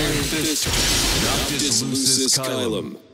Iron Fist, Noctis Lucis Caelum.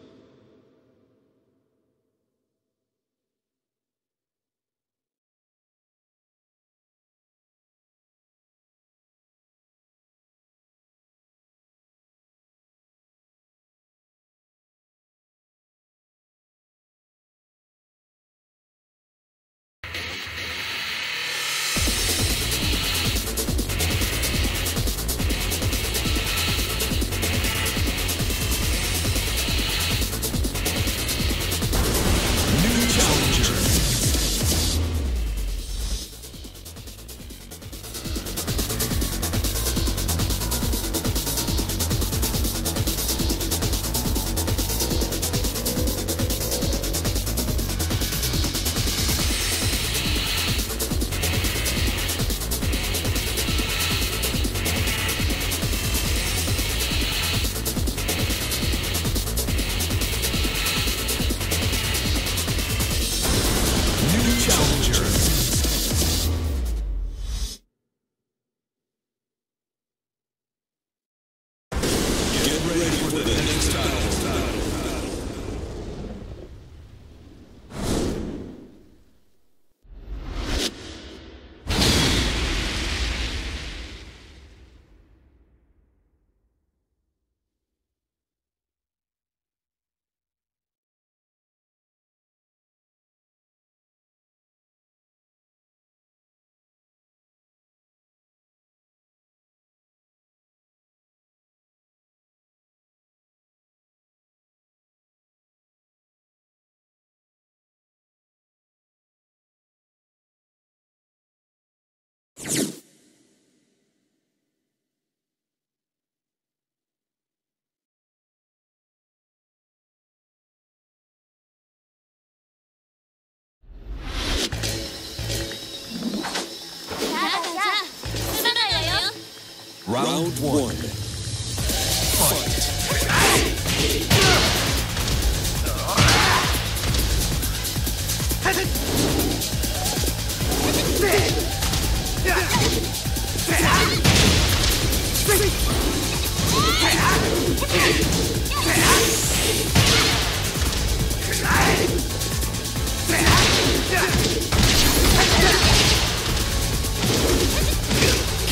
Round, Round one. one.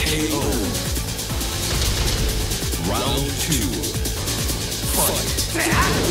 KO. it.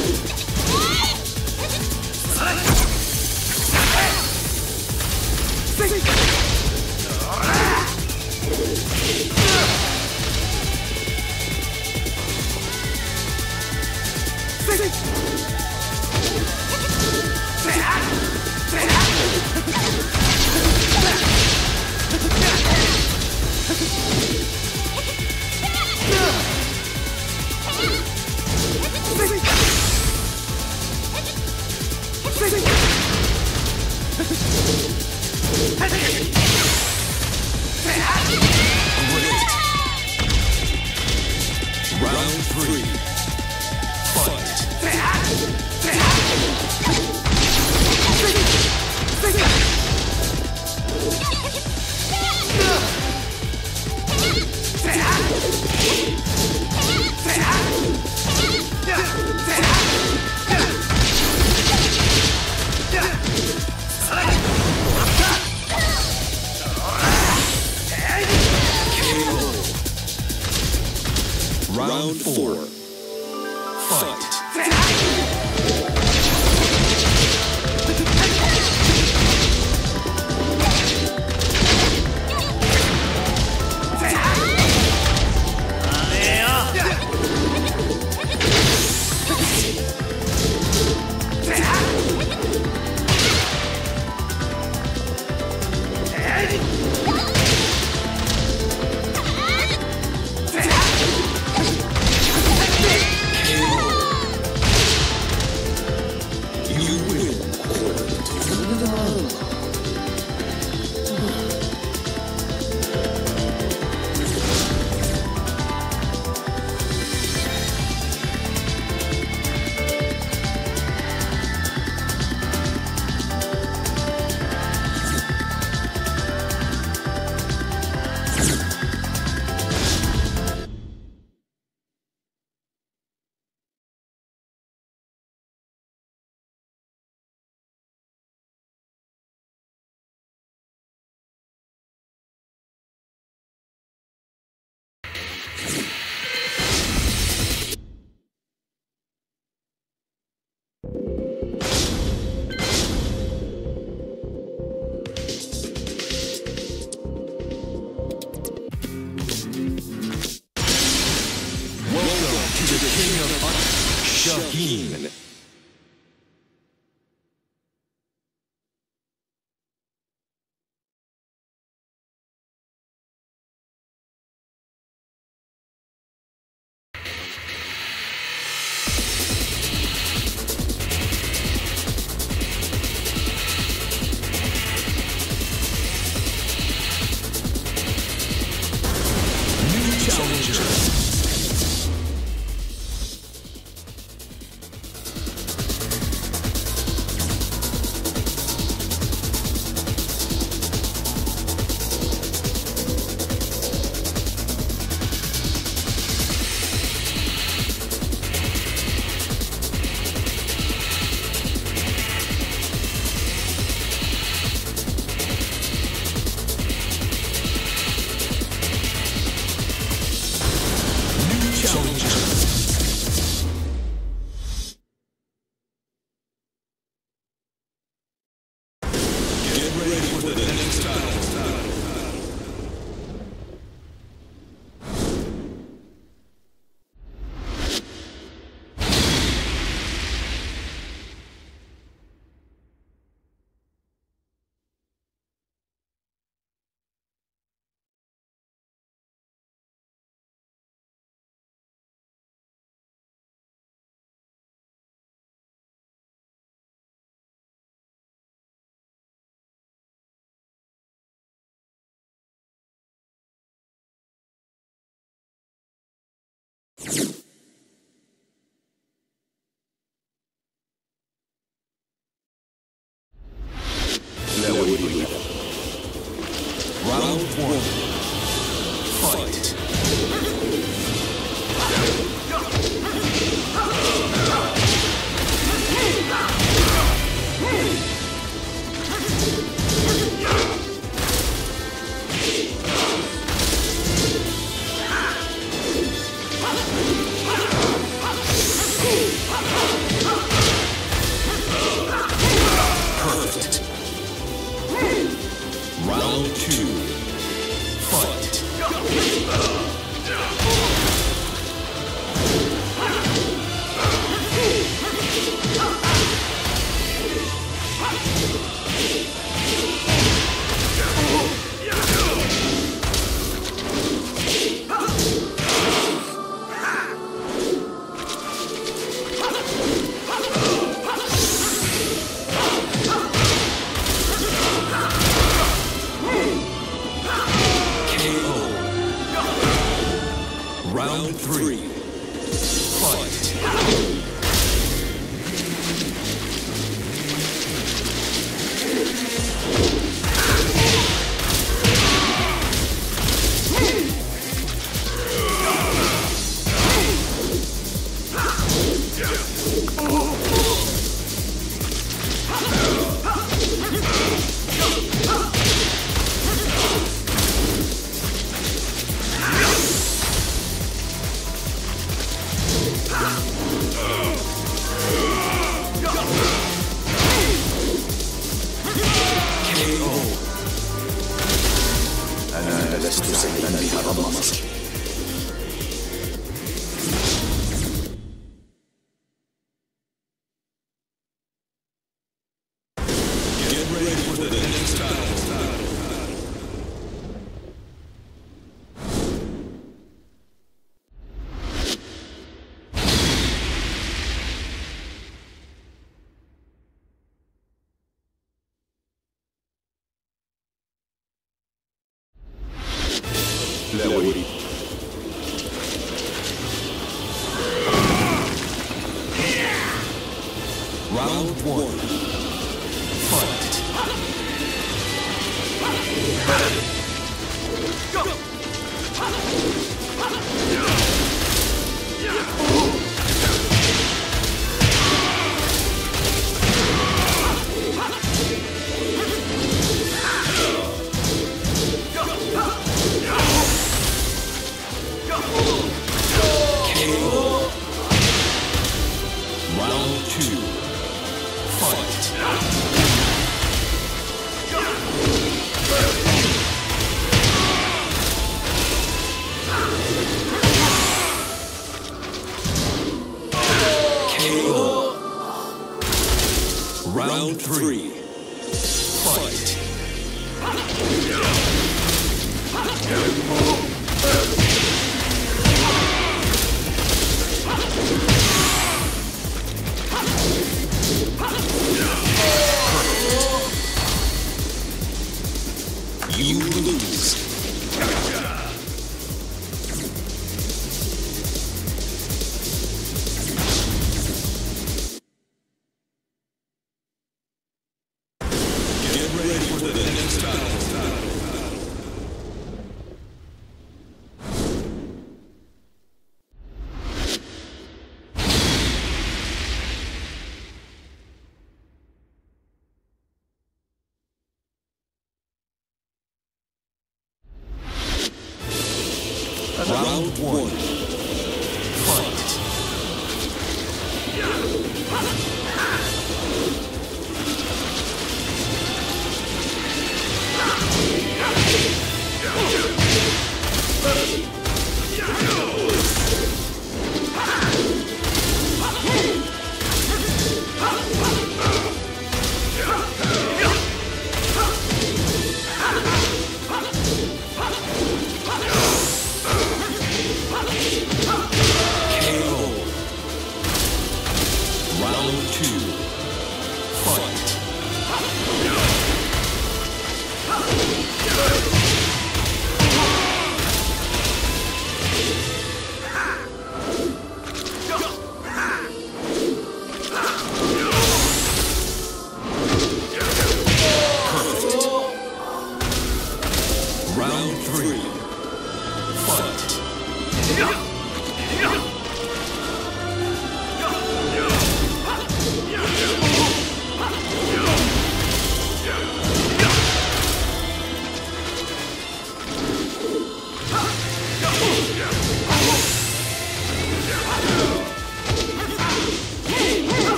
何でもあ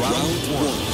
Round one.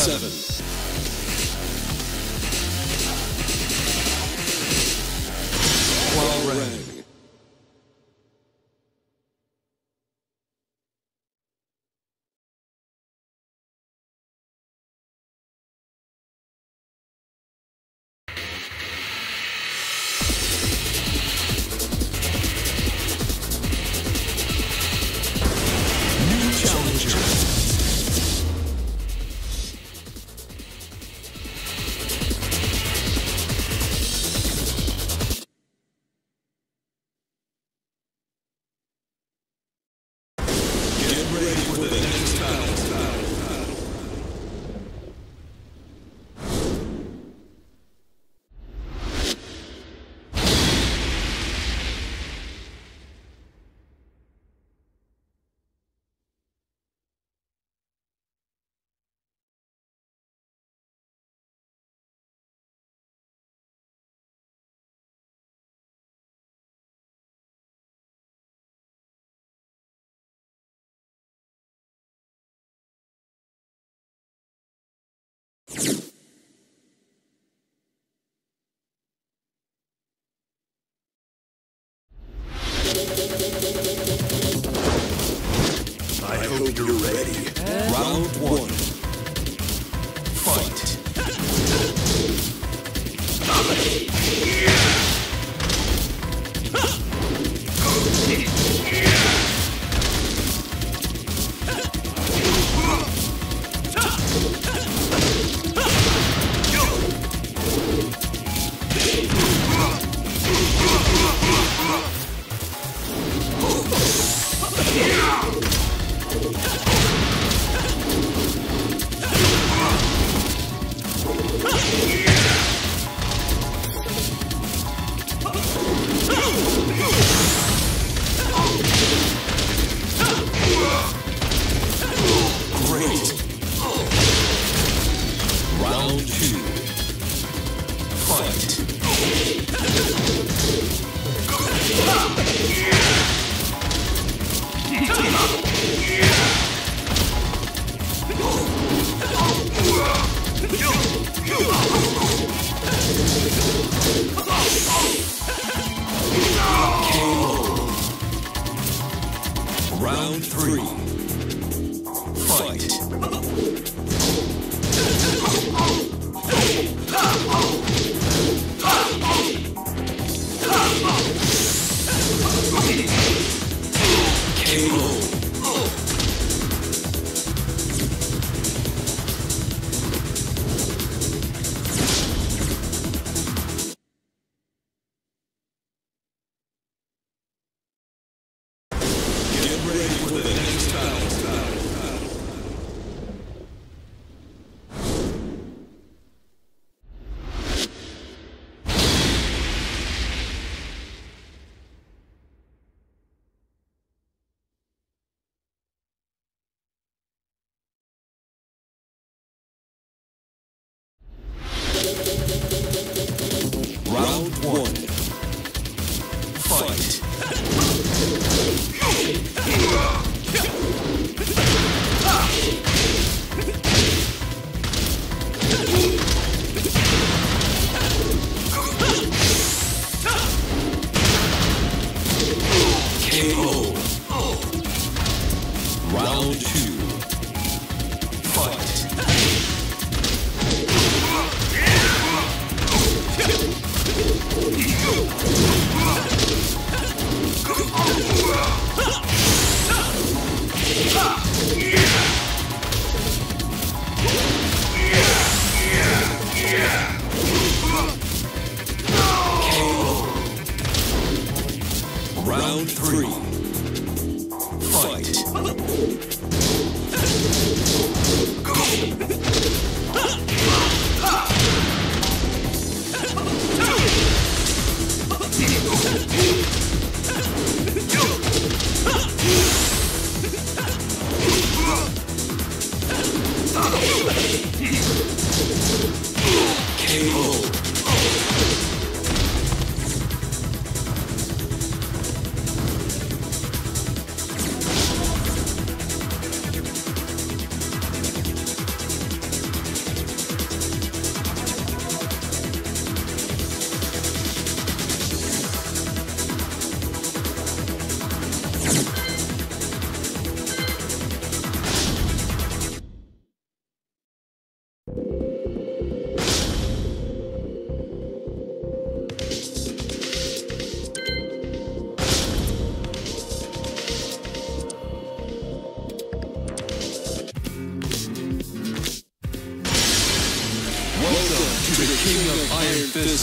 Tournament 7. Hwoarang. I hope you're ready. Round one.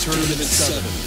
Tournament 7.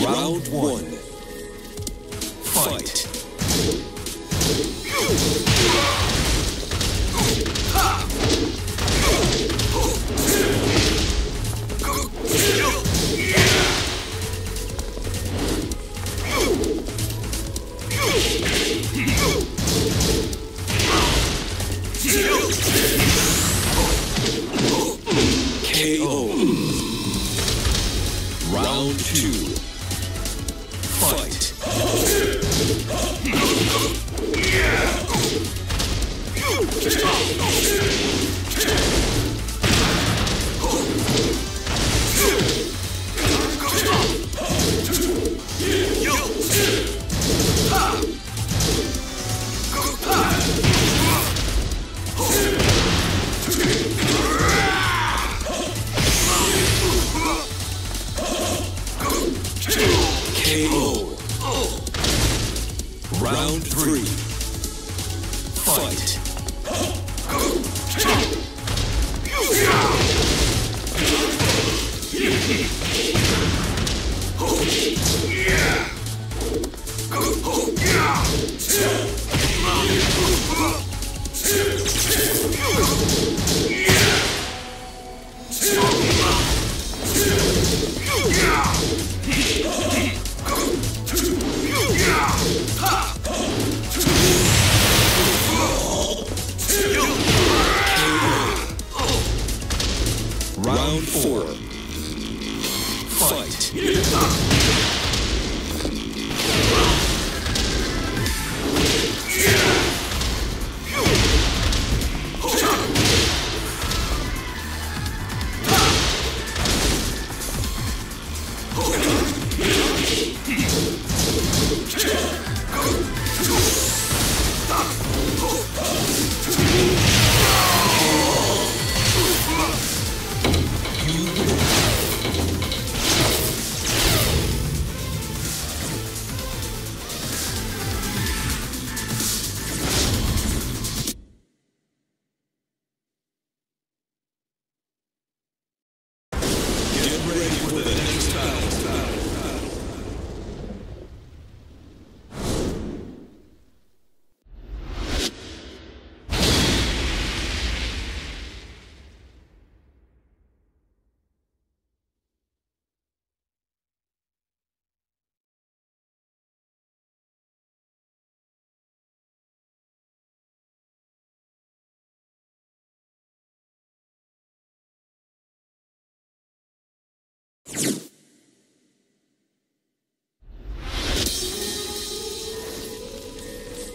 Round one. Fight.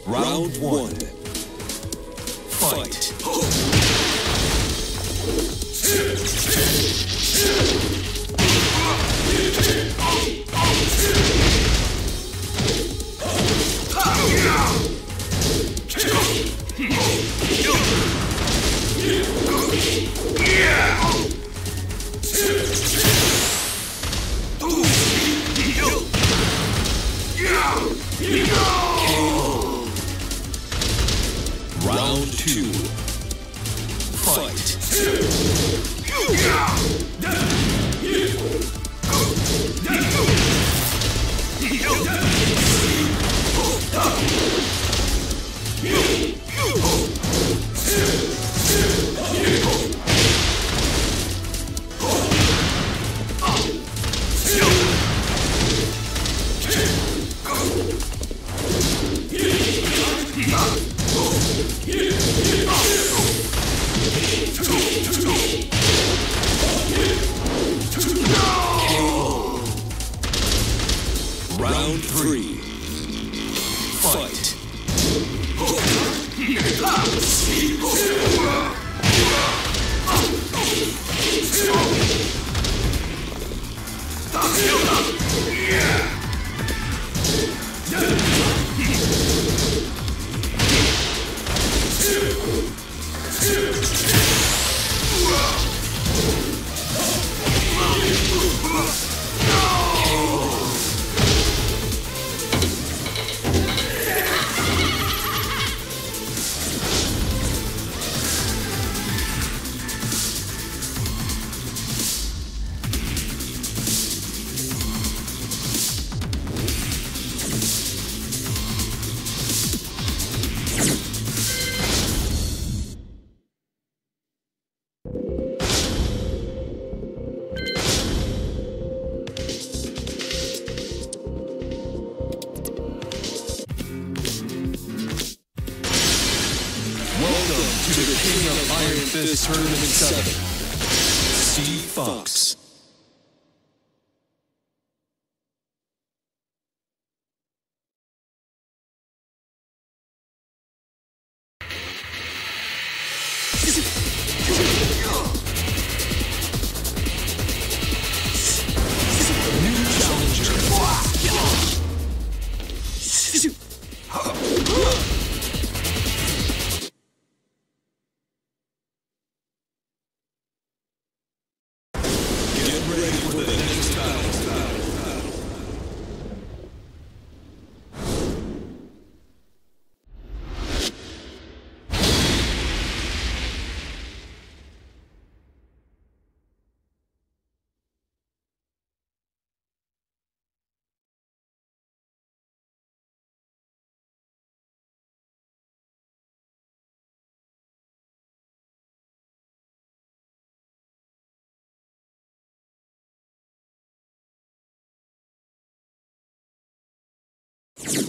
Round one. Fight. Two. Round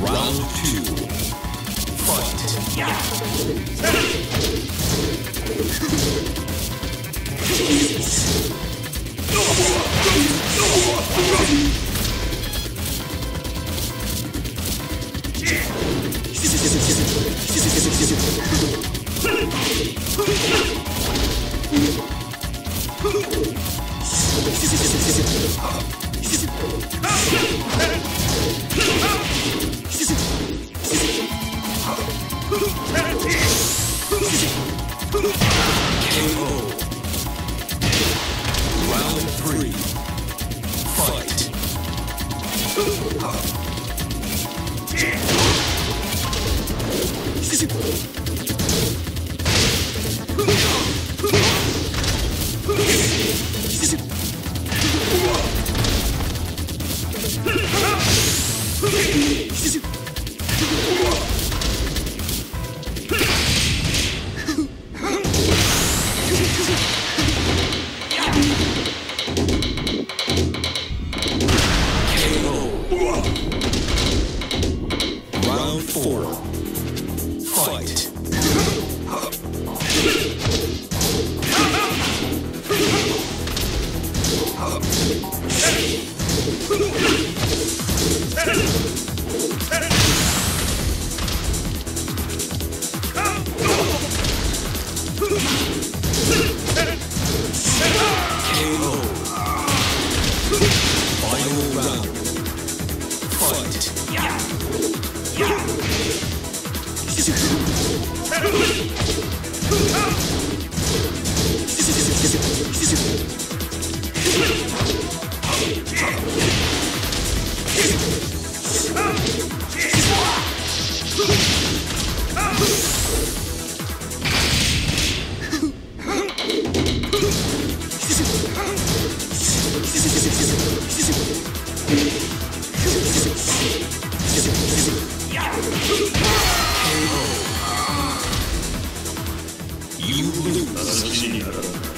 Round two. Fight. 私になら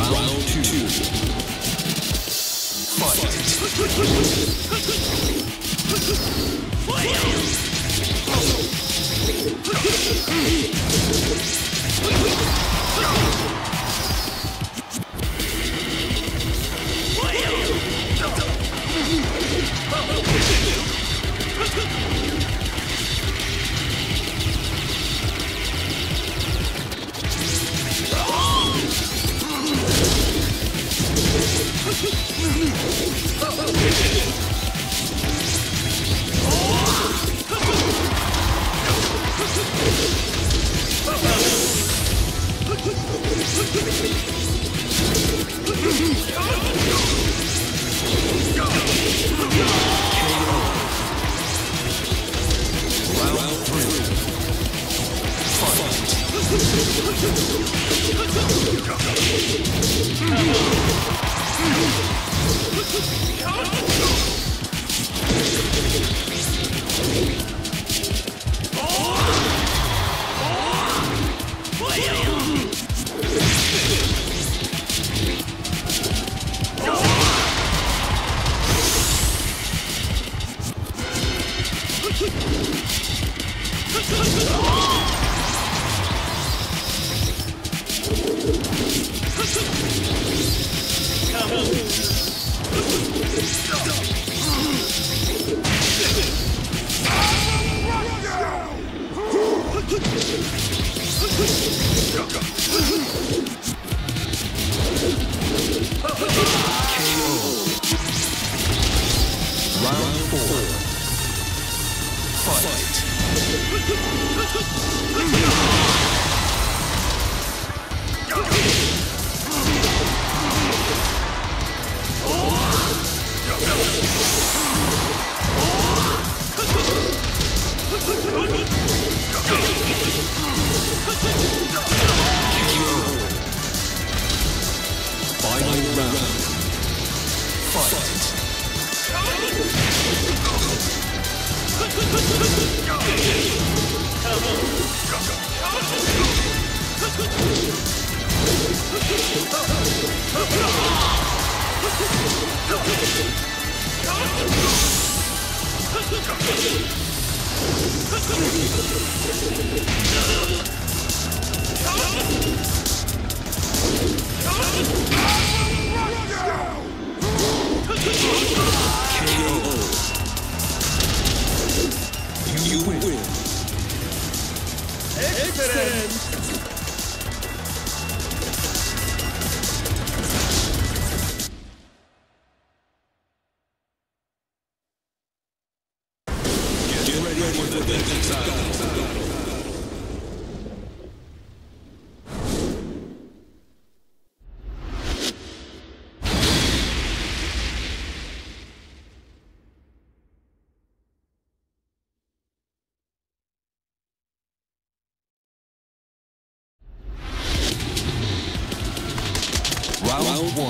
Round two. Fight.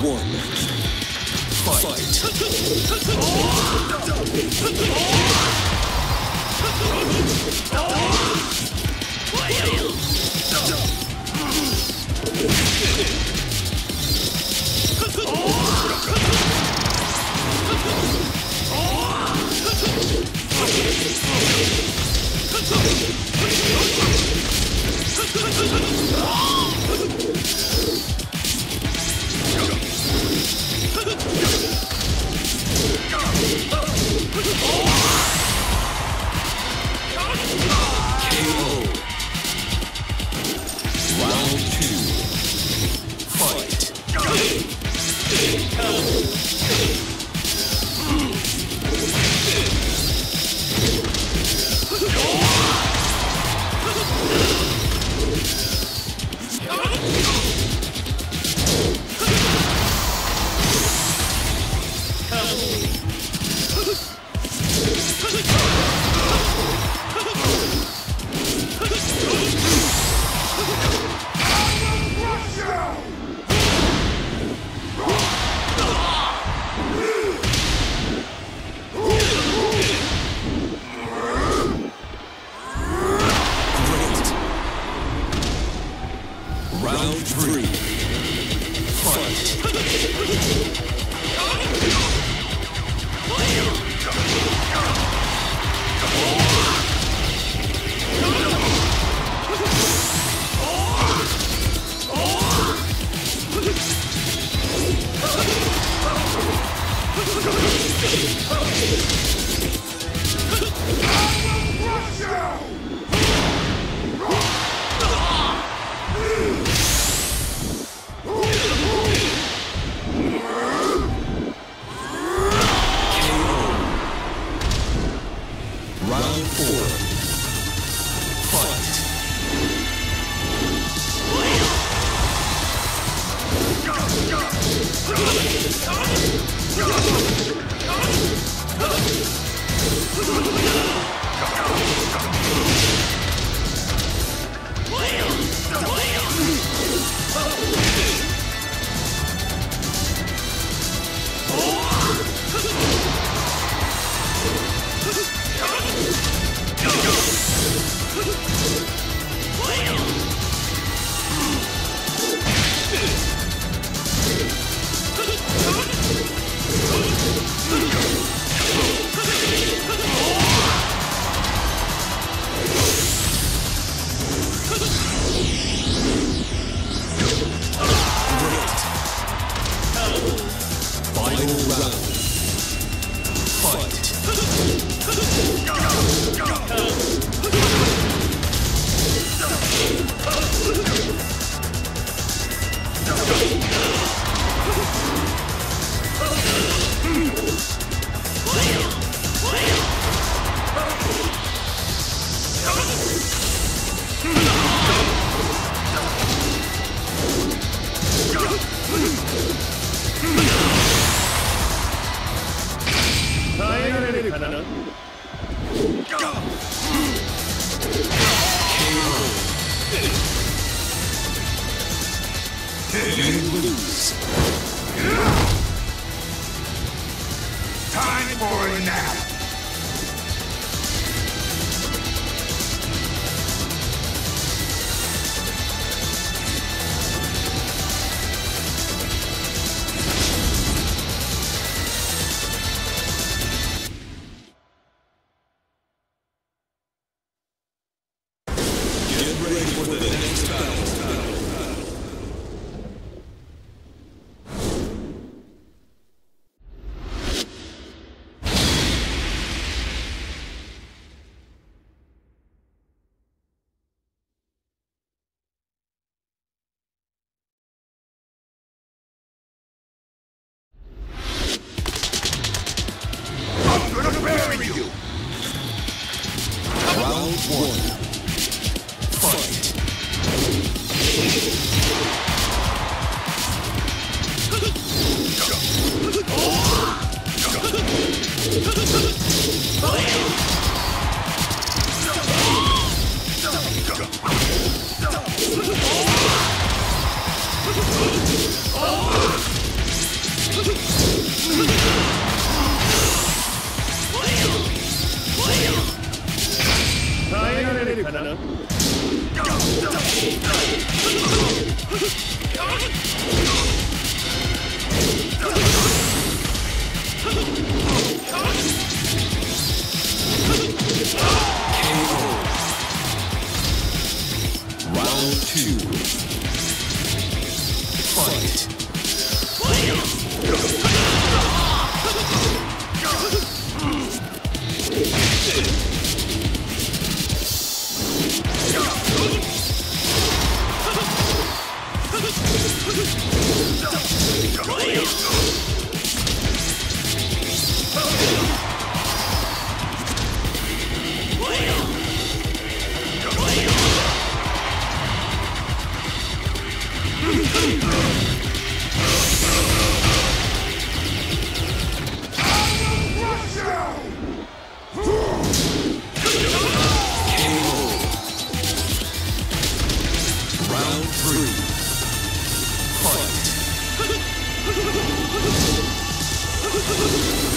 One. Fight. KO. For a Ha ha ha ha!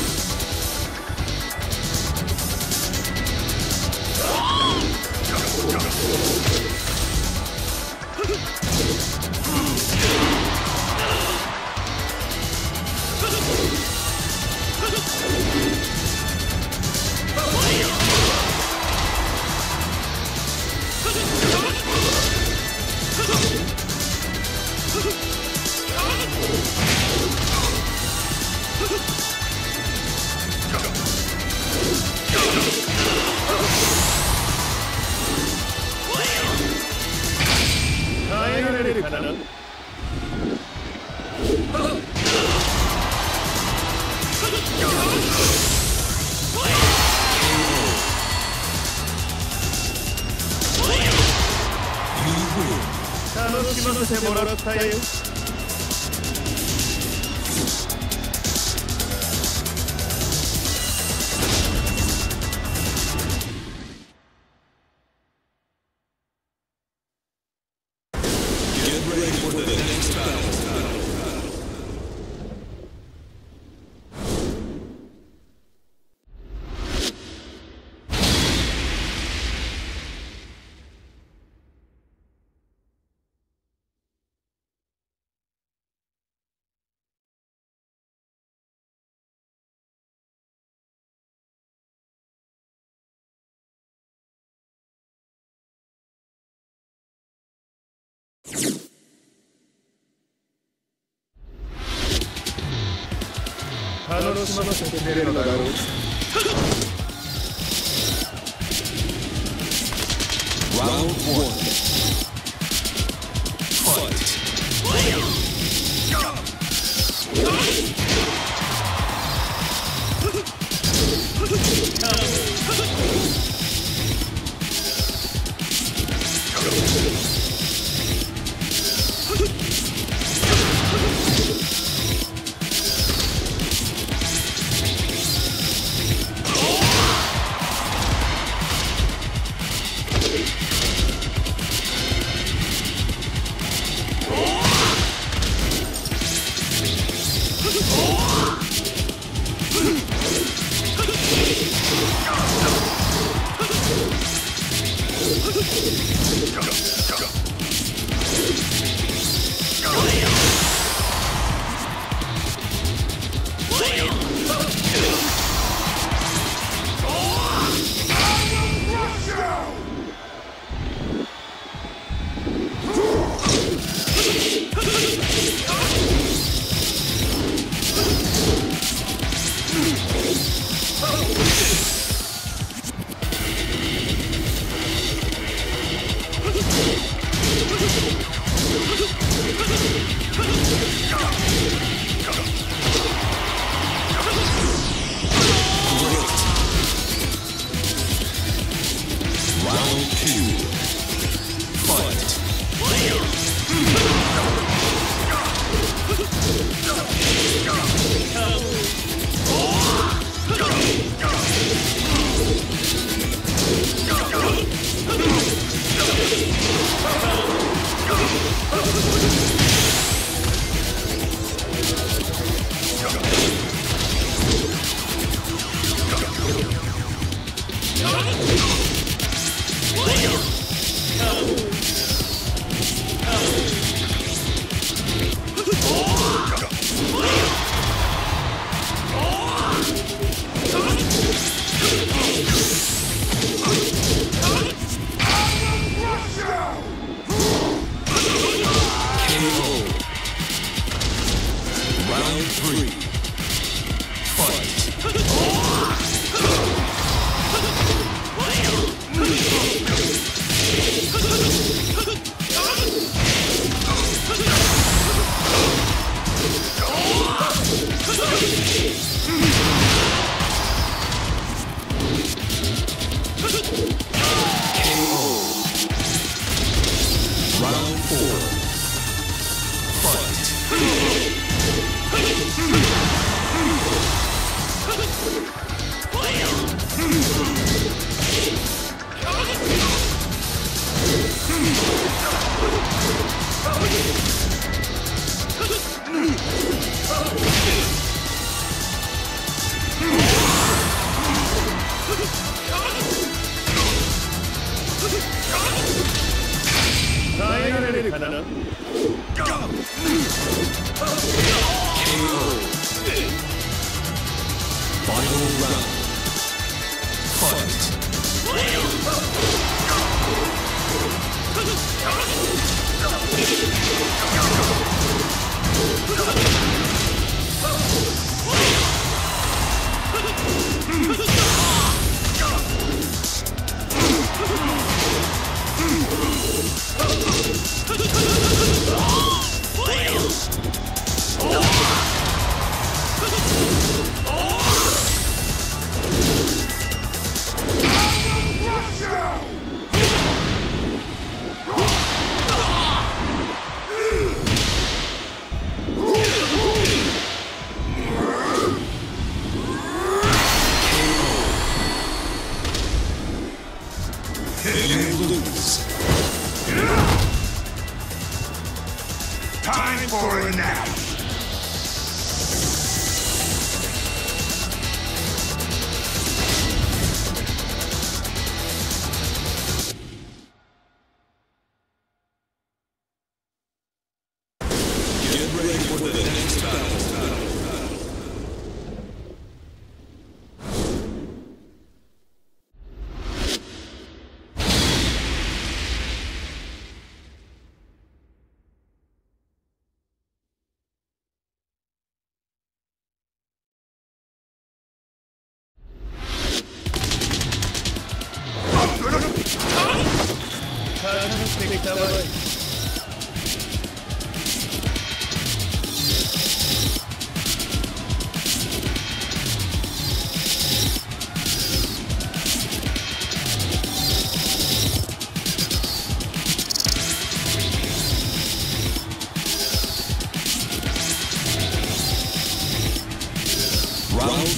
楽しませるのだろうワンフ・ワン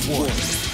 Round